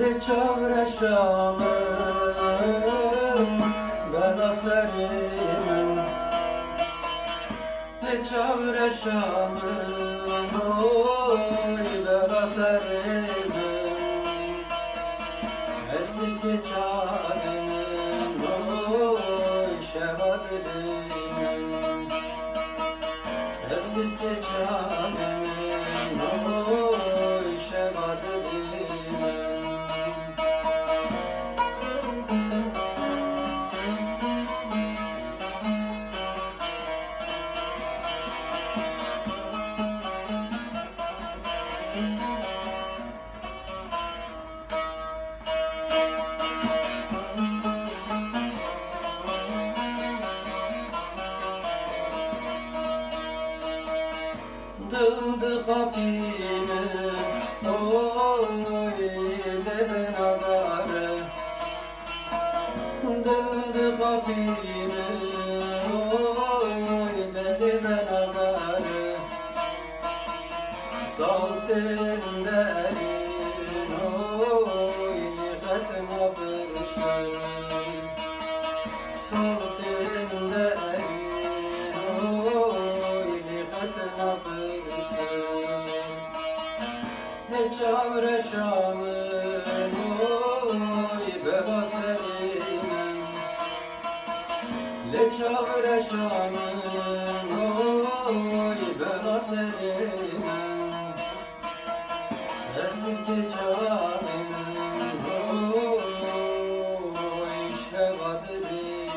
Ne çavre şamım Ben aserim Ne çavre şamım Oy ben aserim Eslik geçarim Oy şevadirim Eslik geçarim Oy Dıldı kapını Oy leven agare Dıldı kapını Oy leven agare Saltın derin Oy Khatma bırsın Ne çavre şamın Oy Beba serin Le çavre şamın Oy Beba Oy şevadirim Eslik geçarim Oy şevadirim